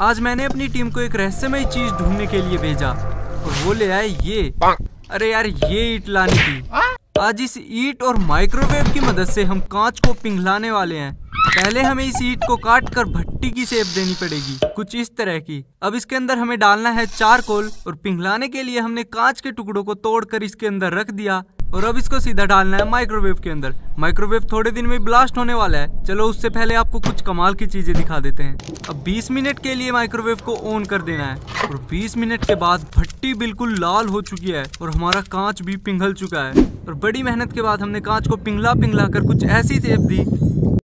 आज मैंने अपनी टीम को एक रहस्यमय चीज़ ढूँढने के लिए भेजा और वो ले आए ये। अरे यार, ये ईट लानी थी आज इस ईट और माइक्रोवेव की मदद से हम कांच को पिघलाने वाले हैं। पहले हमें इस ईट को काट कर भट्टी की शेप देनी पड़ेगी, कुछ इस तरह की। अब इसके अंदर हमें डालना है चारकोल और पिघलाने के लिए हमने कांच के टुकड़ों को तोड़कर इसके अंदर रख दिया। और अब इसको सीधा डालना है माइक्रोवेव के अंदर। माइक्रोवेव थोड़े दिन में ब्लास्ट होने वाला है। चलो उससे पहले आपको कुछ कमाल की चीज़ें दिखा देते हैं। अब 20 मिनट के लिए माइक्रोवेव को ऑन कर देना है। और 20 मिनट के बाद भट्टी बिल्कुल लाल हो चुकी है और हमारा कांच भी पिघल चुका है। और बड़ी मेहनत के बाद हमने कांच को पिघला पिघला कर कुछ ऐसी सेप दी।